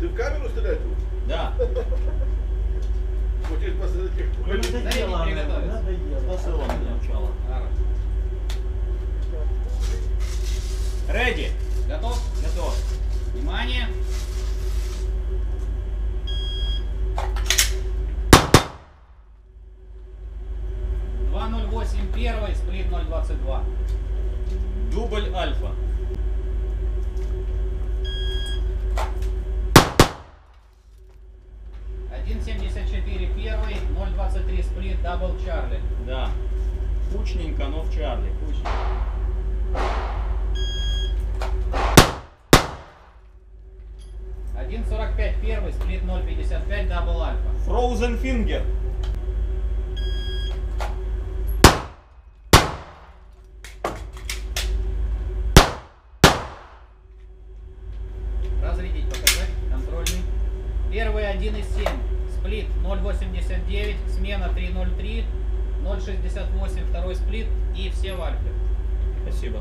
Ты в камеру стрелять будешь? Да. Хочешь посмотреть, как Ну, Надоело, Дайте она, приготовиться. надоело. Посылом для начала. Реди. Готов? Готов. Внимание! Два ноль восемь первый, сплит 022. Дубль альфа. Один семьдесят четыре первый, 023 split, double Charlie. Да. Кучненько, но в Чарли. Кучненько. Один сорок пять первый, split 055, double Alpha. Frozen Finger. Разрядить, показать, контрольный. Первый 1,7, сплит 0,89, смена 3,03, 0,68, второй сплит и все в альфе. Спасибо.